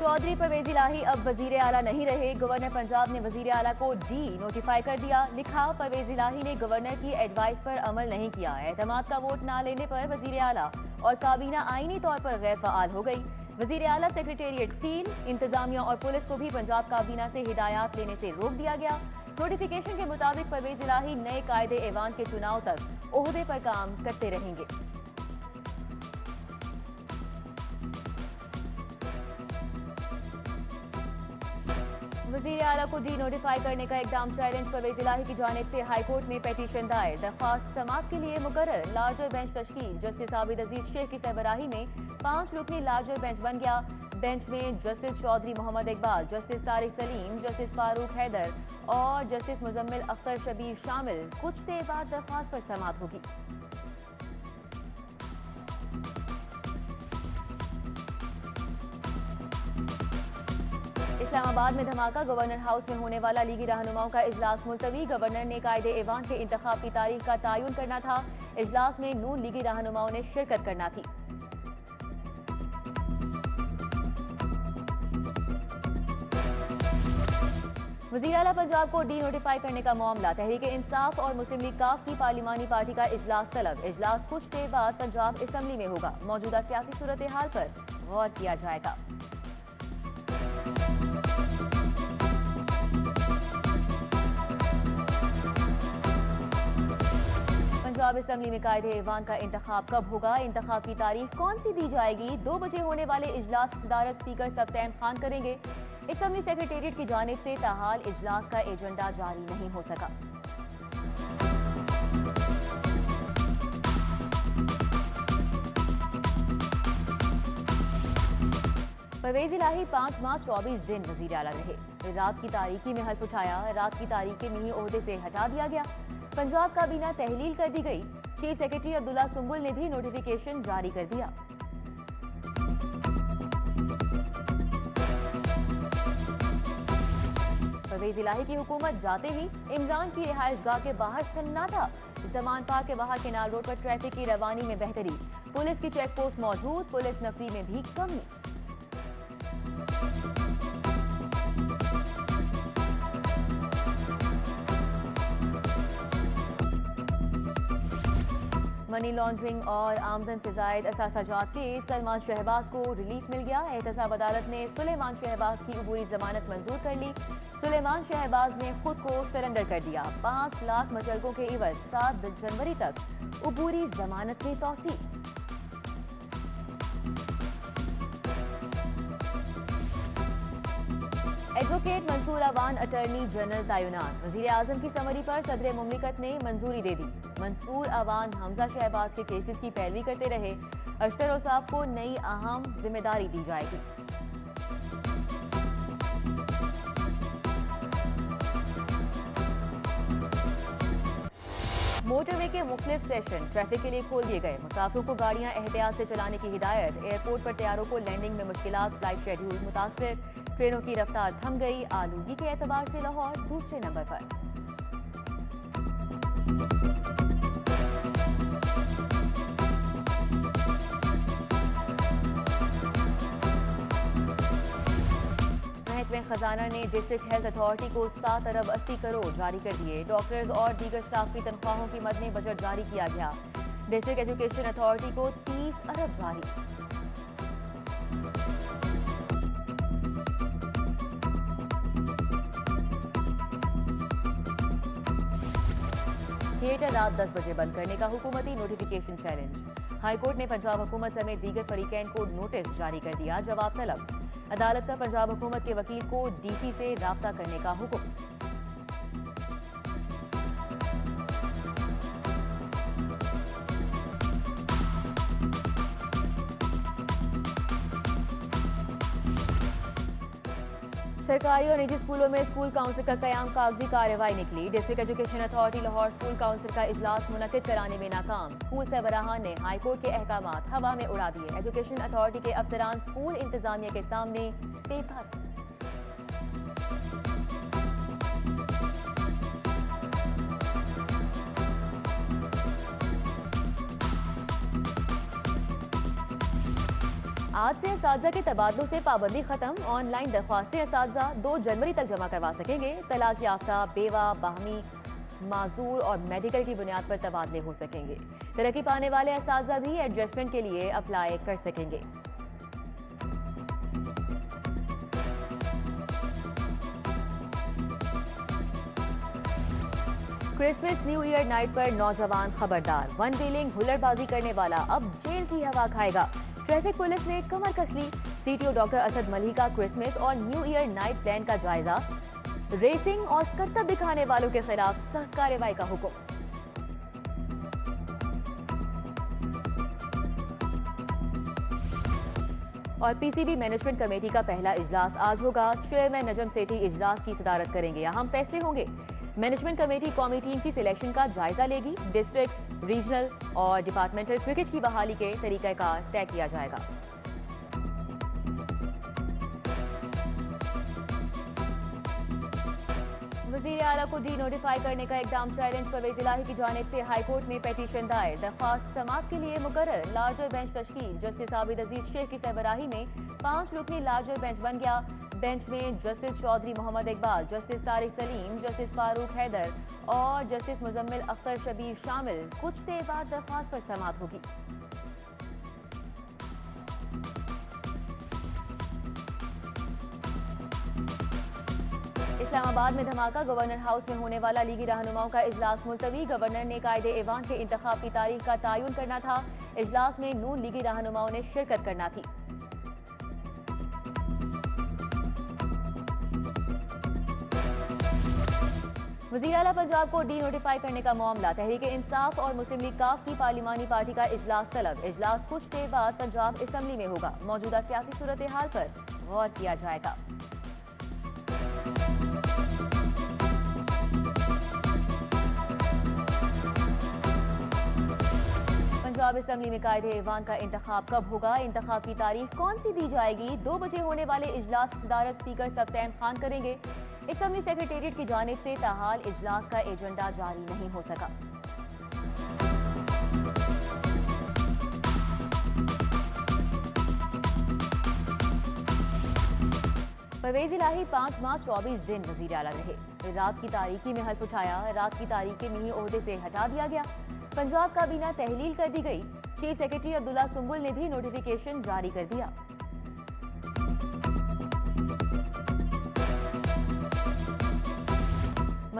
चौधरी परवेज इलाही अब वज़ीर आला नहीं रहे। गवर्नर पंजाब ने वज़ीर आला को डी नोटिफाई कर दिया। लिखा, परवेज इलाही ने गवर्नर की एडवाइस पर अमल नहीं किया। एतमाद का वोट ना लेने पर वज़ीर आला और काबीना आईनी तौर पर गैर फाल हो गई। वज़ीर आला सेक्रेटेरिएट सील इंतजामिया और पुलिस को भी पंजाब काबीना से हिदायत लेने से रोक दिया गया। नोटिफिकेशन के मुताबिक परवेज इलाही नए कायदे ऐवान के चुनाव तक ओहदे पर काम करते रहेंगे। वज़ीर अला को डी नोटिफाई करने का इकदाम चैलेंज परवेज इलाही की जानब से हाईकोर्ट में पटिशन दायर। दरख्वास्त समाप्त के लिए मुकर लार्जर बेंच तश्कील। जस्टिस आबिद अज़ीज़ शेख की सरबराही में पाँच रुकनी लार्जर बेंच बन गया। बेंच में justice Chaudhry Muhammad Iqbal, justice Tariq Saleem, justice Farooq Haider और जस्टिस मुजम्मिल अख्तर शबीर शामिल। कुछ देर बाद दरख्वास्त पर समाप्त होगी। इस्लामाबाद में धमाका, गवर्नर हाउस में होने वाला लीगी रहनुमाओं का इजलास मुलतवी। गवर्नर ने कायदे एवान के इंतखाब की तारीख का तयन करना था। इजलास में नून लीगी रहनुमाओं ने शिरकत करना थी। वजी अला पंजाब को डी नोटिफाई करने का मामला। तहरीक इंसाफ और मुस्लिम लीग काफ की पार्लिमानी पार्टी का इजलास तलब। इजलास कुछ देर बाद पंजाब असम्बली में होगा। मौजूदा सियासी सूरत हाल पर गौर किया जाएगा। पंजाब असम्बली में कायदे ईवान का इंतखाब कब होगा? इंतखाब की तारीख कौन सी दी जाएगी? दो बजे होने वाले इजलास सदारत स्पीकर सफ्तैन खान करेंगे। असम्बली सेक्रेटेरिएट की जानब से ताहाल इजलास का एजेंडा जारी नहीं हो सका। परवेज इलाही पाँच माह चौबीस दिन वज़ीर आला रहे। रात की तारीखी में हल्फ उठाया। रात की तारीखी में ही ओहदे से हटा दिया गया। पंजाब काबीना तहलील कर दी गई। चीफ सेक्रेटरी अब्दुल्ला सुम्बुल ने भी नोटिफिकेशन जारी कर दिया। परवेज इलाही की हुकूमत जाते ही इमरान की रिहाइश गाह के बाहर सन्नाटा। जमान पार्क के बाहर केनाल रोड पर ट्रैफ़िक की रवानी में बेहतरी पुलिस की चेक पोस्ट मौजूद, पुलिस नफरी में भी कमी। मनी लॉन्ड्रिंग और आमदन से जायद असाजात केस सलमान शहबाज को रिलीफ मिल गया। एहतसाब अदालत ने सुलेमान शहबाज की अबूरी जमानत मंजूर कर ली। सुलेमान शहबाज ने खुद को सरेंडर कर दिया। पाँच लाख मचलकों के इवज सात जनवरी तक अबूरी जमानत में तोसी advocate Mansoor Awan, attorney general तयनात वज़ीर आज़म की समरी पर सदर मुमलिकत ने मंजूरी दे दी। मंसूर अवान हमजा शहबाज के केसेस की पैरवी करते रहे। अश्तर ओसाफ को नई अहम ज़िम्मेदारी दी जाएगी। मोटरवे के मुख्तलिफ़ सेशन ट्रैफ़िक के लिए खोल दिए गए। मुसाफिरों को गाड़ियाँ एहतियात से चलाने की हिदायत। एयरपोर्ट पर तैयारों को लैंडिंग में मुश्किल फ़्लाइट शेड्यूल मुतासर। ट्रेनों की रफ्तार थम गई आलूगी के एतबार से लाहौर, दूसरे नंबर पर। महकमे खजाना ने डिस्ट्रिक्ट हेल्थ अथॉरिटी को सात अरब अस्सी करोड़ जारी कर दिए। डॉक्टर्स और दीगर स्टाफ की तनख्वाहों की मद में बजट जारी किया गया। डिस्ट्रिक्ट एजुकेशन अथॉरिटी को तीस अरब जारी। थिएटर रात 10 बजे बंद करने का हुकूमती नोटिफिकेशन चैलेंज हाईकोर्ट ने पंजाब हुकूमत समेत दीगर फरीकैन को नोटिस जारी कर दिया जवाब तलब। अदालत का पंजाब हुकूमत के वकील को डीसी से रबता करने का हुक्म। सरकारी और निजी स्कूलों में स्कूल काउंसिल का क्याम कागज़ी कार्रवाई निकली। District education authority Lahore school council का इजलास मुनद कराने में नाकाम। स्कूल सरबराहान ने हाईकोर्ट के अहकाम हवा में उड़ा दिए। एजुकेशन अथॉरिटी के अफसरान स्कूल इंतजामिया के सामने बेबस। आज से इस के तबादलों से पाबंदी खत्म। ऑनलाइन दरख्वास्तें इस दो जनवरी तक जमा करवा सकेंगे। तलाक याफ्ता, बेवा, बाहमी, माजूर और मेडिकल की बुनियाद पर तबादले हो सकेंगे। तरक्की पाने वाले इस भी एडजस्टमेंट के लिए अप्लाई कर सकेंगे। क्रिसमस, न्यू ईयर नाइट पर नौजवान खबरदार। वन डीलिंग हुलड़बाजी करने वाला अब जेल की हवा खाएगा। ट्रैफ़िक पुलिस ने कमर कस ली। सीटीओ डॉक्टर असद मलिक का क्रिसमस और न्यू ईयर नाइट प्लान का जायजा। रेसिंग और करतब दिखाने वालों के खिलाफ सख्त कार्रवाई का हुक्म। और पीसीबी मैनेजमेंट कमेटी का पहला इजलास आज होगा। चेयरमैन नजम सेठी इजलास की सदारत करेंगे। अहम फैसले होंगे। मैनेजमेंट कमेटी कौमी टीम की सिलेक्शन का जायजा लेगी। डिस्ट्रिक्ट रीजनल और डिपार्टमेंटल क्रिकेट की बहाली के तरीक़ाकार तय किया जाएगा। वज़ीर अला को डी नोटिफाई करने का इकदाम चैलेंज परवेज इलाही की जानब से हाईकोर्ट में पटिशन दायर। दरख्वास्त समाप्त के लिए मुकर लार्जर बेंच तश्कील। जस्टिस आबिद अज़ीज़ शेख की सरबराही में पाँच रुकनी लार्जर बेंच बन गया। बेंच में justice Chaudhry Muhammad Iqbal, justice Tariq Saleem, justice Farooq Haider और जस्टिस मुजम्मिल अख्तर शबीर शामिल कुछ देर बाद दरख्वास्त पर समाप्त होगी। इस्लामाबाद में धमाका, गवर्नर हाउस में होने वाला लीगी रहनुमाओं का इजलास मुलतवी। गवर्नर ने कायदे एवान के इंतखाब की तारीख का तयन करना था। इजलास में नून लीगी रहनुमाओं ने शिरकत करना थी। वजी अला पंजाब को डी नोटिफाई करने का मामला, तहरीक इंसाफ और मुस्लिम लीग काफ की पार्लिमानी पार्टी का इजलास तलब। इजलास कुछ देर बाद पंजाब असम्बली में होगा। मौजूदा सियासी सूरत हाल पर गौर किया जाएगा। पंजाब असम्बली में कायदे ईवान का इंतखब कब होगा? इंतखब की तारीख कौन सी दी जाएगी? दो बजे होने वाले इजलास सदारत स्पीकर सफ्तैन खान करेंगे। असम्बली सेक्रेटेरिएट की जानब से ताहाल इजलास का एजेंडा जारी नहीं हो सका। परवेज इलाही पाँच माह चौबीस दिन वज़ीर अला रहे। रात की तारीखी में हल्फ उठाया रात की तारीखी में ही अहदे से हटा दिया गया। पंजाब काबीना तहलील कर दी गई, चीफ सेक्रेटरी अब्दुल्ला सुम्बुल ने भी नोटिफिकेशन जारी कर दिया।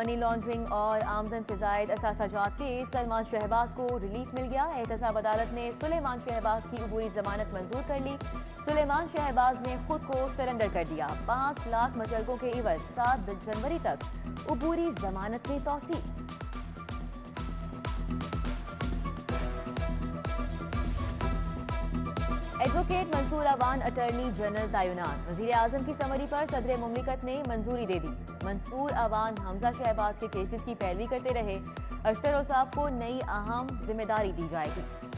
मनी लॉन्ड्रिंग और आमदन से जायद असाजात के सलमान शहबाज को रिलीफ मिल गया। एहतसाब अदालत ने सुलेमान शहबाज की अबूरी जमानत मंजूर कर ली। सुलेमान शहबाज ने खुद को सरेंडर कर दिया। पाँच लाख मचलकों के इवज सात जनवरी तक अबूरी जमानत में तोसी advocate Mansoor Awan, attorney general तयनात वज़ीर आज़म की समरी पर सदर ममलिकत ने मंजूरी दे दी। मंसूर अवान हमजा शहबाज के केसेस की पैरवी करते रहे। अश्तर उसाफ को नई अहम ज़िम्मेदारी दी जाएगी।